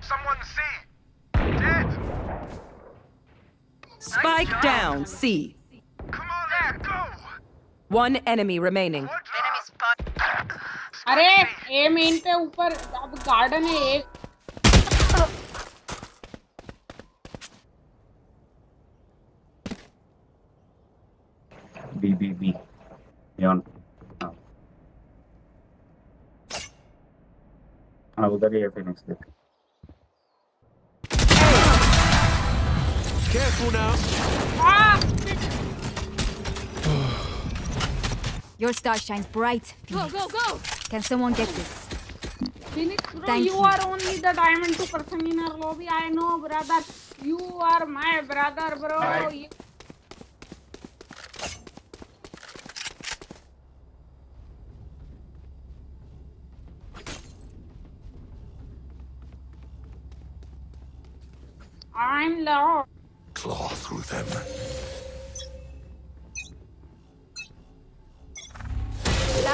Someone C. Dead. Spike down, C. Come on, let's go. One enemy remaining. What? Enemy spot. अरे ए main पे ऊपर अब garden है एक उधर ही है फिनिक्स देख Careful now. Your star shines bright. Go, go, go! Can someone get this? Phoenix, bro, Thank you, you. are only the diamond two person in our lobby. I know, brother. You are my brother, bro. Hi. You-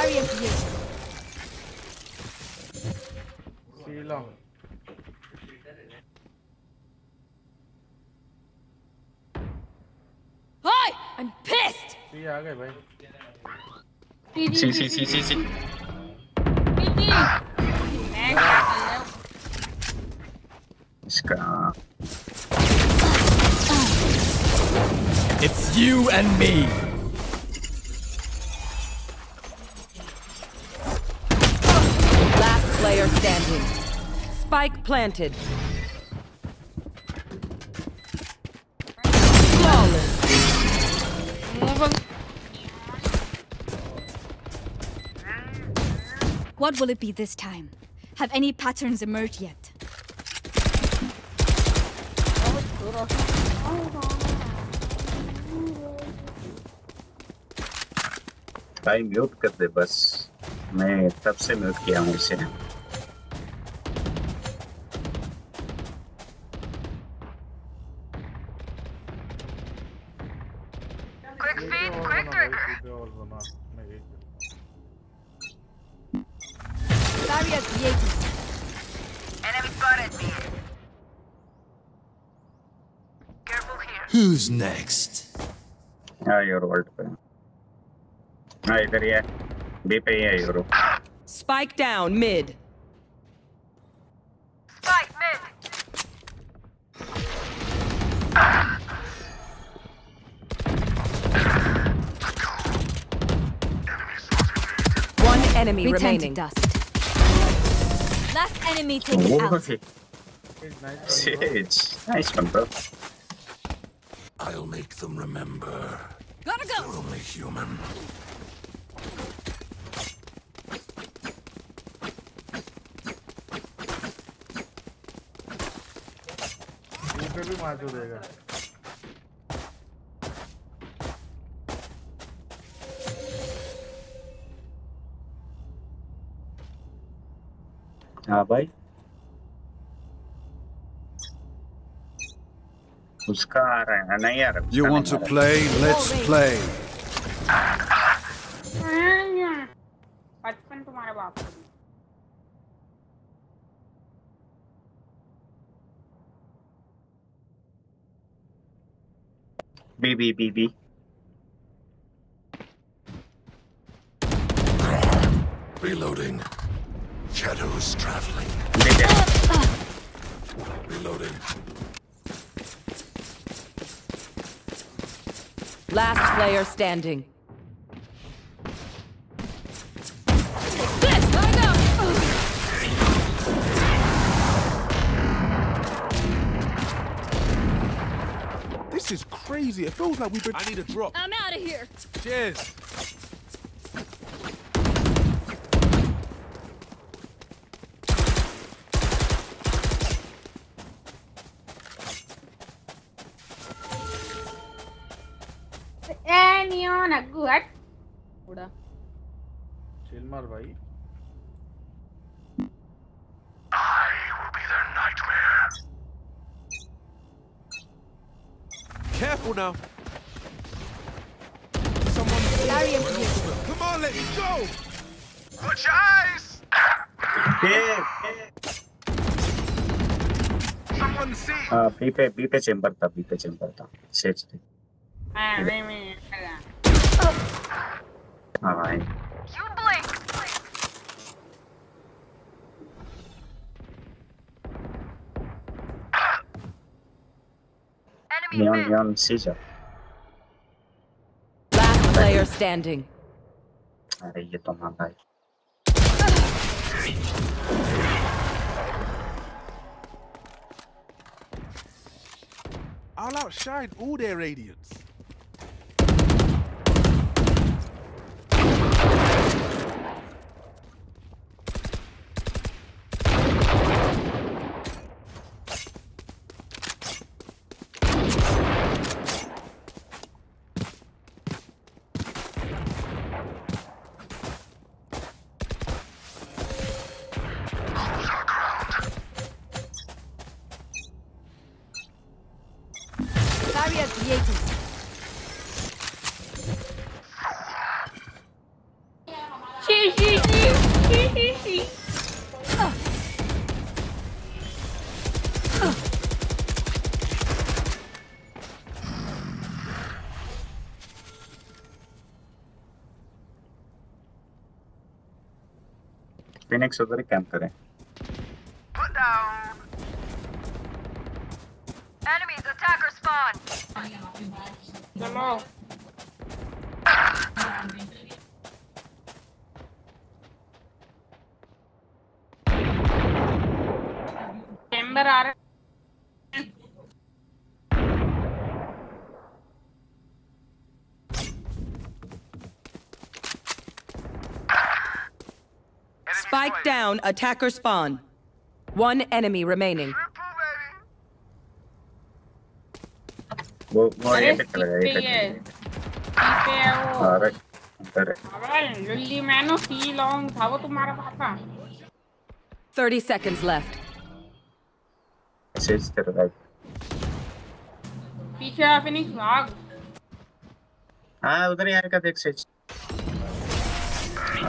Lariat here. Hi! I'm pissed! सी सी सी सी सी मैं क्या कर रहा हूँ? इसका It's you and me. Spike planted. Flawless. What will it be this time? Have any patterns emerged yet? भाई mute कर दे बस मैं तब से म्यूट किया हूँ इसे Lariat created. Enemy spotted B. Careful here. Who's next? हाँ योर वर्ल्ड पे हाँ इधर ही है बी पे ही है euro Spike down, mid. Spike mid. One enemy Return to remaining. dust. Last enemy taken Oh, out. okay. Sage. Nice one, bro. I'll make them remember. Gotta They're go! only human. हाँ भाई उसका आ रहा है नहीं आ रहा You उसका want to नहीं आ play? Let's play. बचपन तुम्हारे बाप का भी। रहा। B B B B Reloading. Shadows traveling. Last player standing. This! Gotta! This is crazy. It feels like we've been. I need a drop. I'm out of here! Cheers. now. Someone. Barrier clear. Come on, let me go. Put your eyes. Yeah. Someone see. Uh, B पे B पे chamber था B पे chamber था. Set थे. हाँ, मैं मैं. हाँ भाई. Enemy neon mid. Neon seize Last player standing. अरे ये तो मांगा है I'll outshine all their radiance. Phoenix उधर ही कैंप करें! Enemies attacker spawn. आ रहा down, attacker spawn. One enemy remaining. Triple, baby! वो वो अरे ये पे चला गया सीट ये पे ही पे है सीट पे है वो अरे अंदर है अबे लुल्ली मैनो सी लॉन्ग था वो तुम्हारा पास था 30 seconds left. सेज तेरे राइट पीछे आ फिनिक्स भाग हाँ उधर ही आएगा देख सेज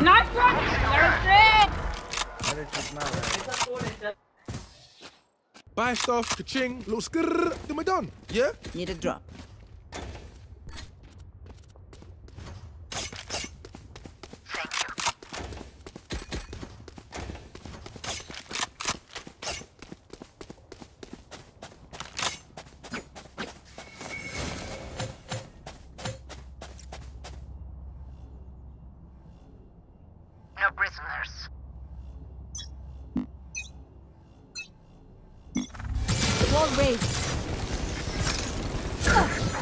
नॉट लड़के Buy stuff, ka-ching, little skrrr, then we're done. Yeah? Need a drop. No prisoners. Wall raised.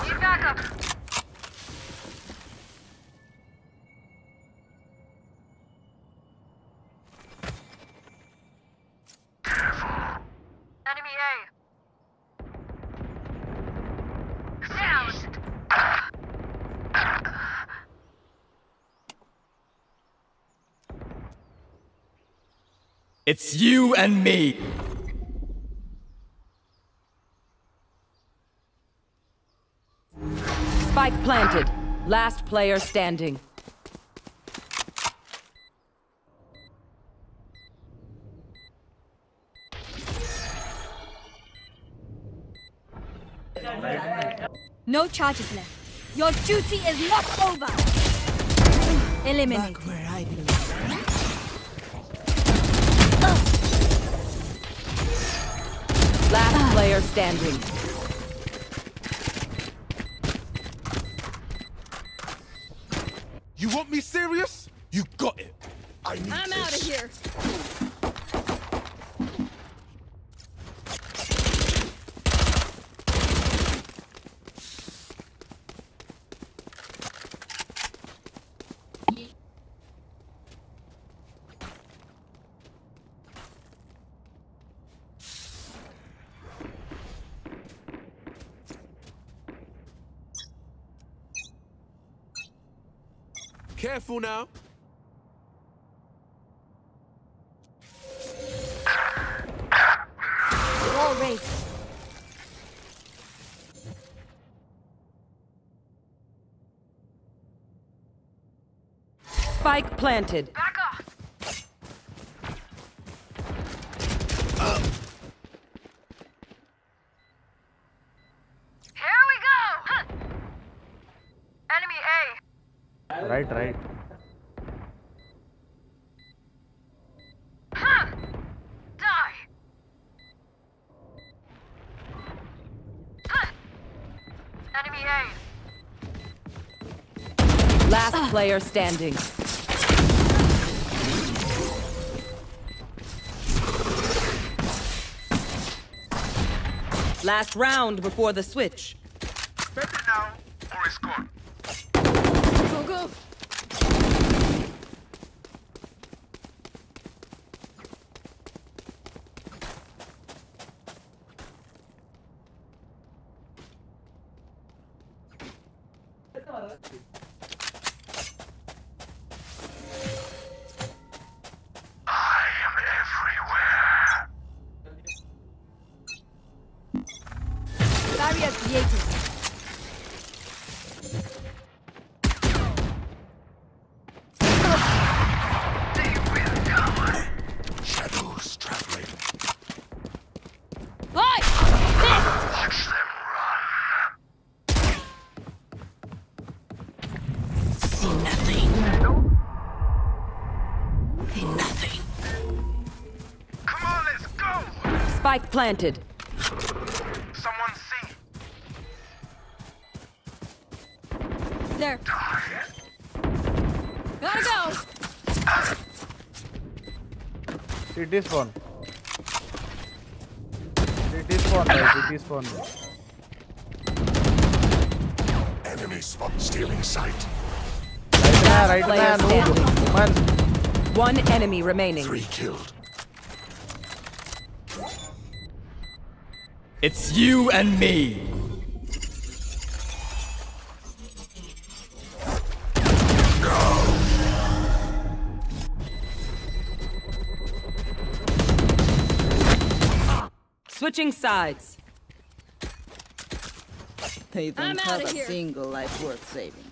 Need backup. Enemy A. Down. It's you and me. Spike planted. Last player standing. No charges left. Your duty is not over. Eliminate. Last player standing. You want me serious? You got it. I need I'm this. out of here. Careful now. Wall raised. Spike planted. Back off. Here we go. Huh. Enemy A. Right, right. Huh. Die. Huh. Enemy A. Last player standing. Last round before the switch. Better now or it's gone. Go, See nothing. Nothing. Come on, let's go. Spike planted. Someone see. There. Gotta go. CT spawn. CT spawn, guys. CT spawn. Enemy spot stealing sight. Right man, right player man. Man. One enemy remaining. Three killed. It's you and me. Switching sides. They don't I'm have outta a here. single life worth saving.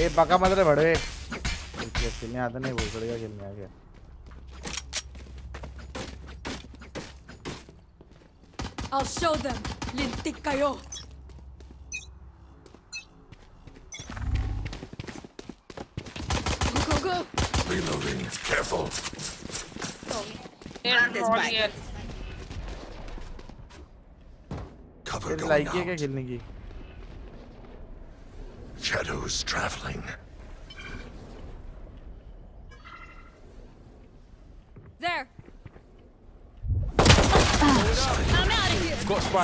ए बका मत रे बड़े ये खेलने आता नहीं बहुत बढ़िया खेलने आ गया I'll show them. Lintik kayo. Go, go, go. Reloading. Careful. Cover going like है क्या out. Shadows traveling.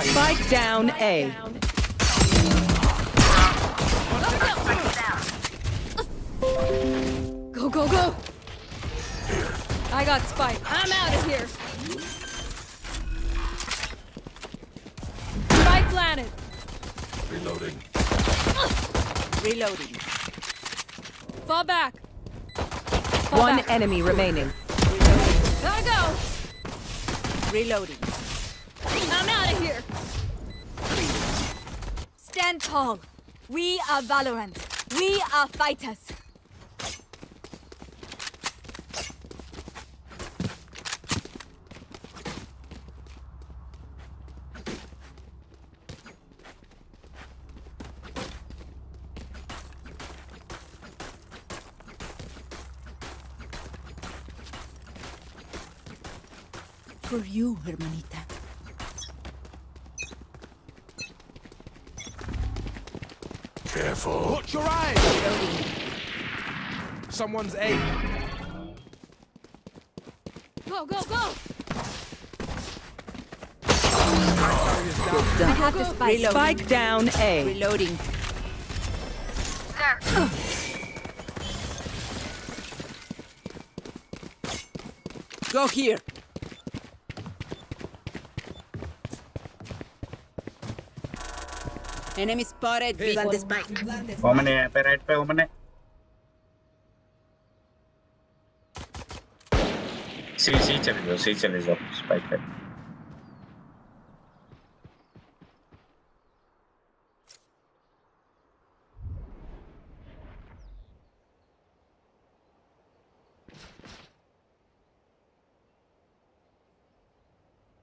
Of spike. Spike down A. Go, go, go. I got Spike. I'm out of here. Spike planted. Reloading. Reloading. Fall back. Fall One back. enemy remaining. Gotta go. Reloading. I'm out of here. Stand tall. We are Valorant. We are fighters. For you, hermanita. Careful. Watch your eyes. Someone's A. Go, go, go. Good I done. have the spike. Spike down A. Reloading. There. Go here. Enemy spotted. Plant the spike. ओमन है यहाँ पे right पे ओमन है सी सी चले जाओ सी चले जाओ स्पाइक पे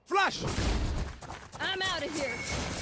Flash! I'm out of here.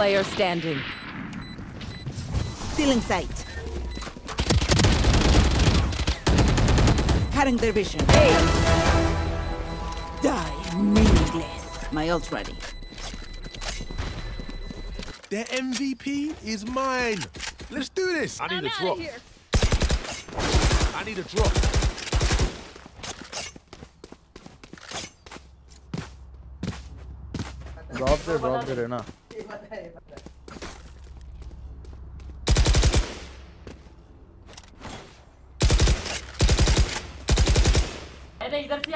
player standing. Still in sight. Cutting their vision. Hey. Die meaningless. My ult ready. The MVP is mine. Let's do this. I need I'm a drop. Here. I need a drop. Drop it. drop it. Reyna. Drop दे रहे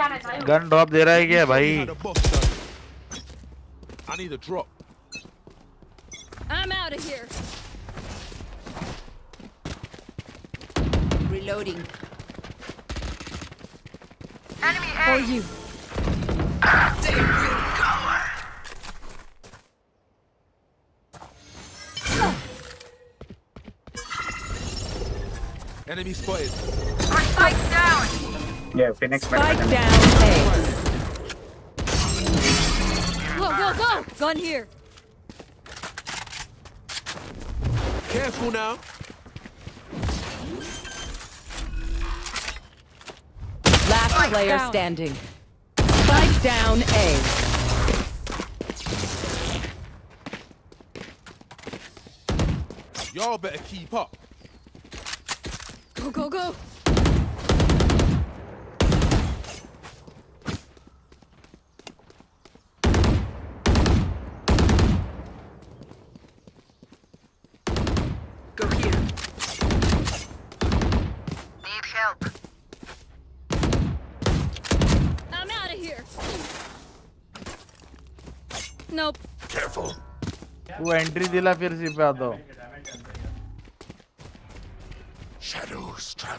ना gun drop दे रहा है क्या भाई How the boss done. I need a drop. I'm out of here. Reloading. Enemy For A. you. Enemy spotted. Our spike down. Yeah, Phoenix. Spike down. Hey. Go, go, go! Gun here. Careful now. Last spike player down. standing. Spike down A. Y'all better keep up. Go, go, go. Go here. Need help. I'm out of here. Nope. Careful. तू entry दिला फिर सी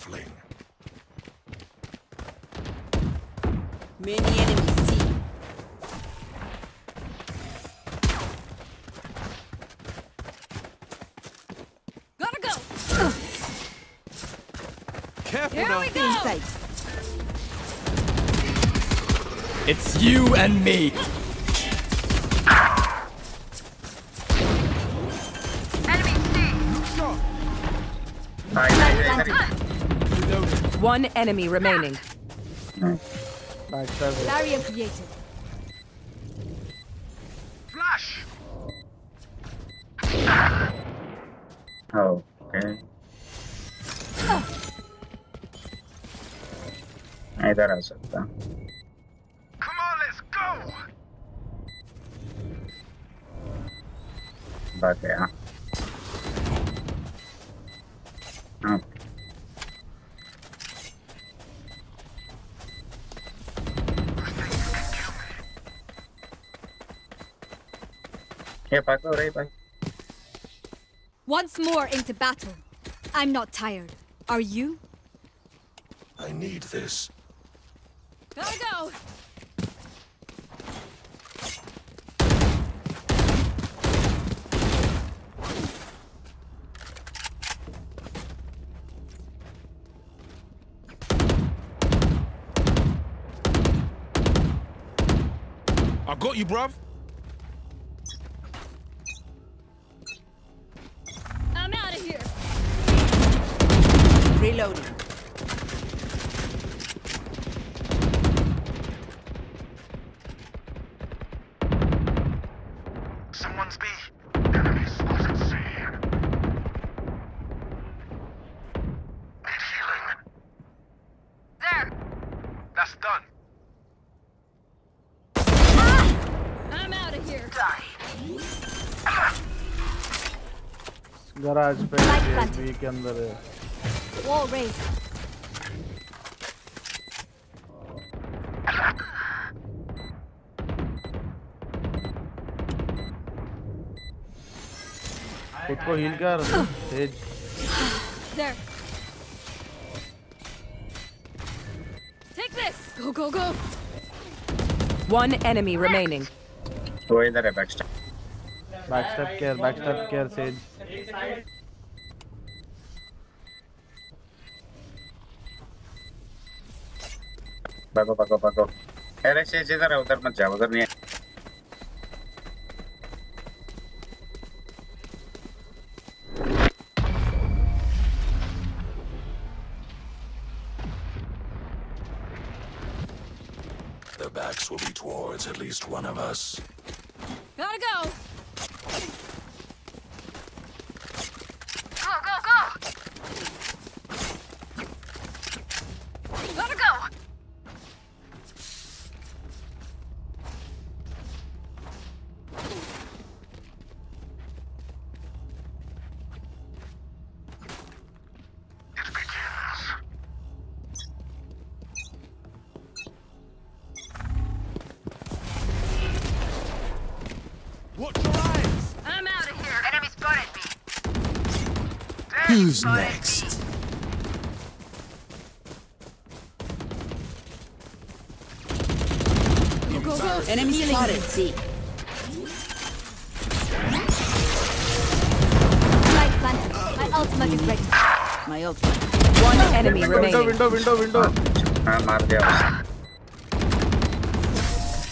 Traveling. Many enemies C. Gotta go. Careful Here now. we go. sight. It's you and me. One enemy remaining. Back side Barrier created. Flash! Okay इधर आ सकता Come on, let's go! बात है Here. Once more into battle. I'm not tired. Are you? I need this. Gotta go! I got you, bruv. Garage पे Light ये plant. B के अंदर है Wall raised. खुद को हील कर तेज There. Take this. Go, go, go. One enemy remaining. वो इधर है backstep back step care back step care says भागो भागो भागो अरे से इधर है उधर मत जाओ उधर नहीं Who's next? Enemy spotted. My ultimate is ready. My ultimate. One enemy remaining. Window, window, window, ah, window.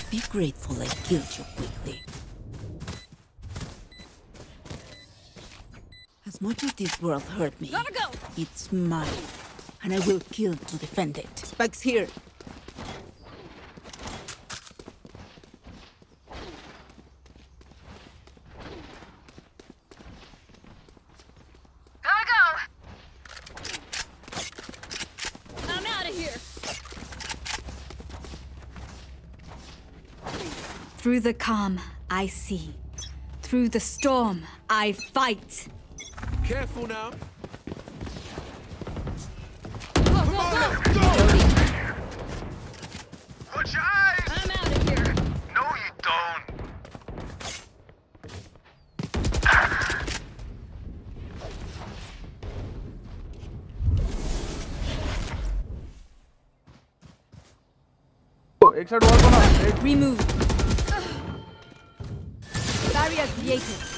Be grateful I killed you quick. Much as this world hurt me, Gotta go. it's mine. And I will kill to defend it. Spike's here. Gotta go! I'm out of here. Through the calm, I see. Through the storm, I fight. Careful now. Go, go, go. go. Watch your eyes. I'm out of here. No, you don't. Remove. Barrier created.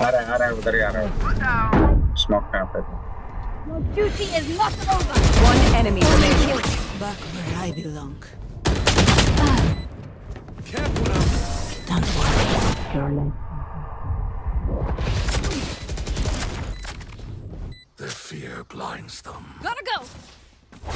आ रहा है आ रहा है उधर ही आ रहा है smoke पे पे Your duty is not over. One enemy remaining. Back where I belong. Careful now. Don't worry. Their fear blinds them. Gotta go. Go,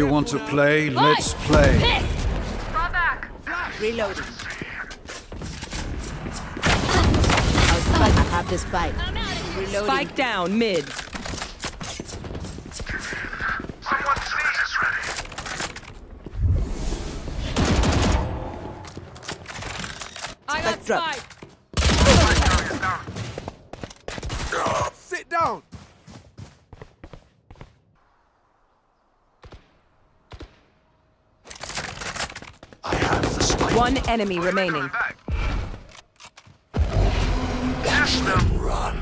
You want to play? Let's play. Piss. Fall back. Reloading. I'll spike. I have the spike. I'm out of here. Reloading. Spike down mid. Someone please is ready. I got Spike drop. spike. Sit down. I have the spike. One enemy remaining. Back. Catch them. Run.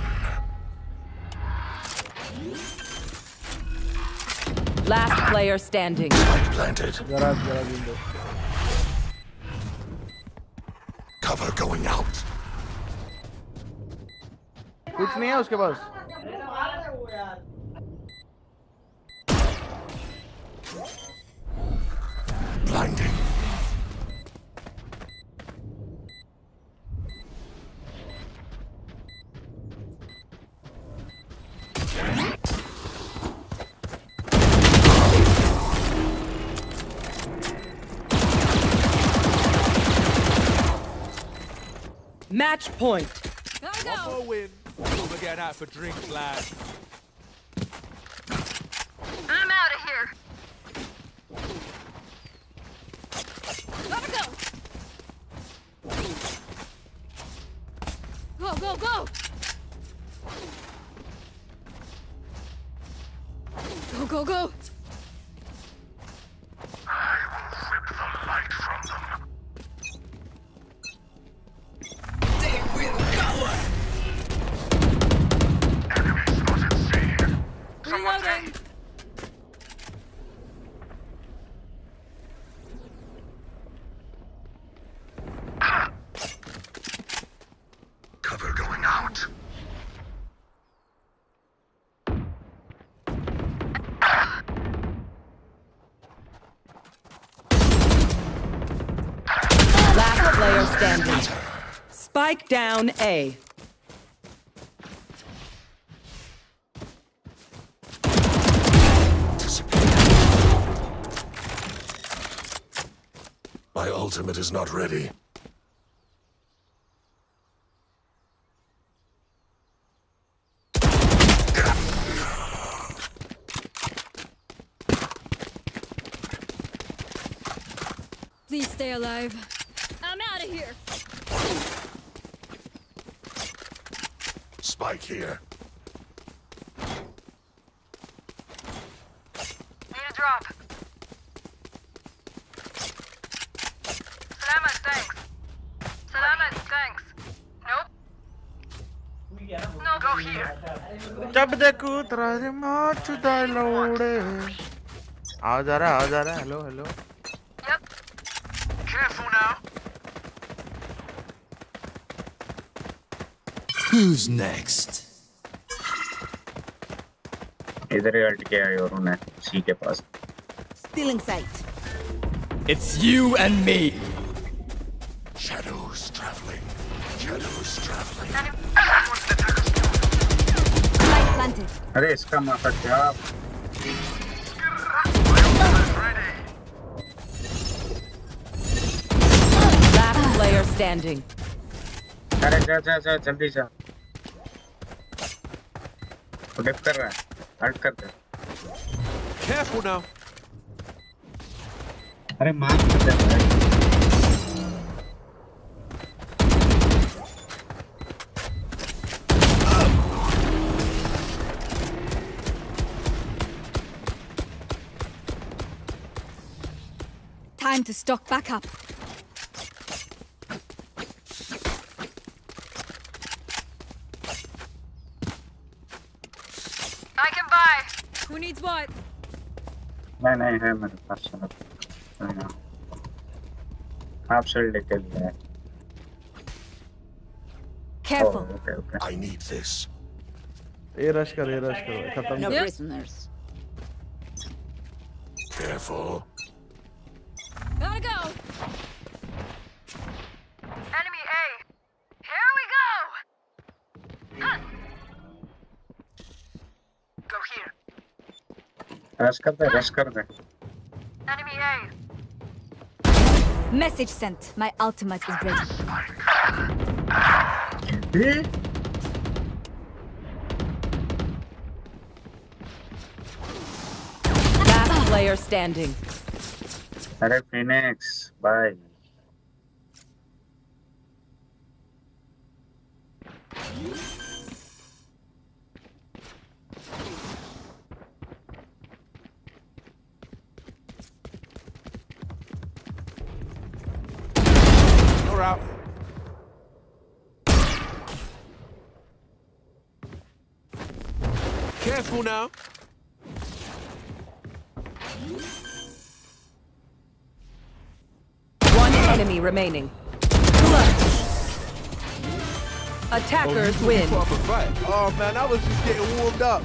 Last player standing. Spike planted. Garage garage window Cover going out. कुछ नहीं है उसके पास Match point. One more win. We're getting out for drinks, lad. Spike down A. My ultimate is not ready. Please stay alive. I'm out of here Spike here. Need a drop. Salamat, thanks. Salamat, thanks. Nope. No, go here. जब देखूं तेरे माँ चुदा लोड़े आ जा रहा है, आ जा रहा है हेलो हेलो Who's next? इधर ही अल्ट किया है और उन्हें सी के पास Still in sight. It's you and me. Shadows traveling. Shadows traveling. Light planted. अरे इसका माथा क्या Last player standing. अरे जा जा जा जल्दी जा वो डिप कर रहा है अल्ट कर दे Careful now. अरे मार कर दे भाई। Time to stock back up. buy. Who needs what? नहीं नहीं है मेरे पास चलो आप शर्ट लेके लिए Careful. Okay okay I need this. ये रश कर ये रश करो खत्म No Yep. prisoners. Careful. Gotta go. Rush कर दे रश कर दे Enemy A. Message sent. My ultimate is ready. Last player standing. अरे Phoenix bye Careful now. One enemy remaining. Attackers oh, win. Oh man, I was just getting warmed up.